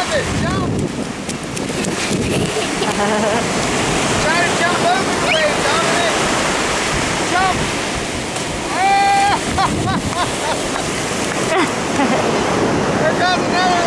above it. Jump. Try to jump over the wave, Dominic. Jump. Ah! there goes another.